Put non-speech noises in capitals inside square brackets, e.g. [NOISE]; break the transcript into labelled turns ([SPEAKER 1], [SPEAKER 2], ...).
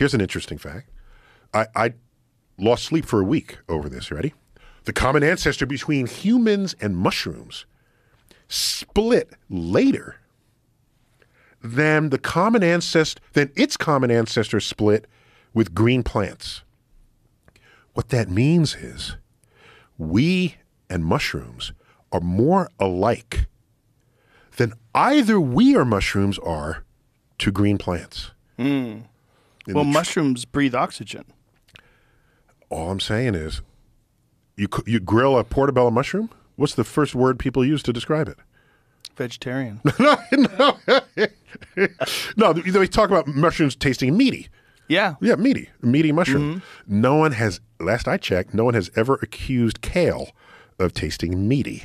[SPEAKER 1] Here's an interesting fact. I, I lost sleep for a week over this. Ready? The common ancestor between humans and mushrooms split later than the common ancestor than its common ancestor split with green plants. What that means is we and mushrooms are more alike than either we or mushrooms are to green plants. In
[SPEAKER 2] Well,
[SPEAKER 1] tr-
[SPEAKER 2] mushrooms breathe oxygen.
[SPEAKER 1] all I'm saying is, you you grill a portobello mushroom. What's the first word people use to describe it?
[SPEAKER 2] Vegetarian. [LAUGHS]
[SPEAKER 1] No, they they talk about mushrooms tasting meaty.
[SPEAKER 2] yeah.
[SPEAKER 1] Yeah, meaty, meaty mushroom. Mm-hmm. No one has, last I checked, no one has ever accused kale of tasting meaty.